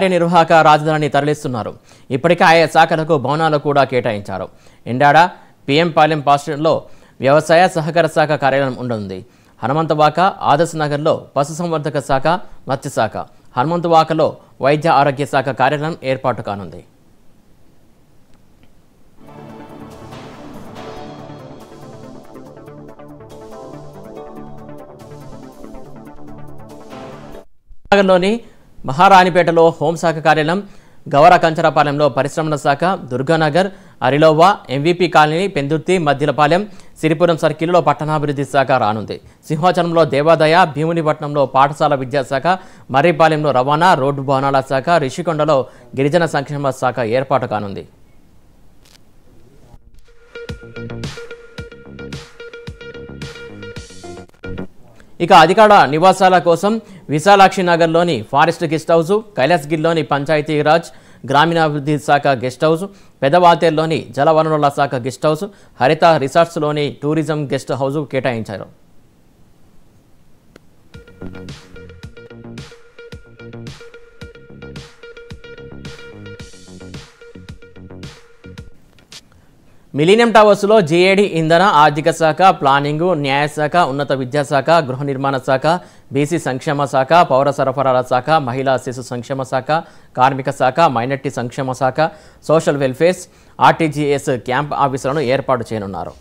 కార్యనిర్వాహక రాజధానిని తరలిస్తున్నారు. ఇప్పటికే ఆయా శాఖలకు భవనాలు కూడా కేటాయించారు. ఎండాడ పిఎం పాలెం పాస్టర్లో వ్యవసాయ సహకార శాఖ కార్యాలయం ఉండనుంది. హనుమంతవాక ఆదర్శ నగర్లో పశుసంవర్ధక శాఖ మత్స్యశాఖ హనుమంతవాకలో వైద్య ఆరోగ్య శాఖ కార్యాలయం ఏర్పాటు కానుంది. నగర్లోని మహారాణిపేటలో హోంశాఖ కార్యాలయం గౌర కంచరపాలెంలో పరిశ్రమల శాఖ దుర్గానగర్ అరిలోవా ఎంవీపీ కాలనీ పెందుర్తి మధ్యలపాలెం సిరిపురం సర్కిల్లో పట్టణాభివృద్ధి శాఖ రానుంది. సింహాచలంలో దేవాదాయ భీమునిపట్నంలో పాఠశాల విద్యాశాఖ మర్రిపాలెంలో రవాణా రోడ్డు భవనాల శాఖ రిషికొండలో గిరిజన సంక్షేమ శాఖ ఏర్పాటు కానుంది. ఇక అధికార నివాసాల కోసం విశాలాక్షి నగర్లోని ఫారెస్ట్ గెస్ట్ హౌస్ కైలాస్గిరిలోని పంచాయతీరాజ్ గ్రామీణాభివృద్ధి శాఖ గెస్ట్ హౌస్ పెదవాల్తేరులోని జలవనరుల శాఖ గెస్ట్ హౌస్ హరిత రిసార్ట్స్లోని టూరిజం గెస్ట్ హౌస్ కేటాయించారు. మిలీనియం టవర్స్లో జేఏడి ఇంధన ఆర్థిక శాఖ ప్లానింగు న్యాయశాఖ ఉన్నత విద్యాశాఖ గృహ నిర్మాణ శాఖ బీసీ సంక్షేమ శాఖ పౌర సరఫరాల శాఖ మహిళా శిశు సంక్షేమ శాఖ కార్మిక శాఖ మైనార్టీ సంక్షేమ శాఖ సోషల్ వెల్ఫేర్స్ ఆర్టీజీఎస్ క్యాంప్ ఆఫీసులను ఏర్పాటు చేయనున్నారు.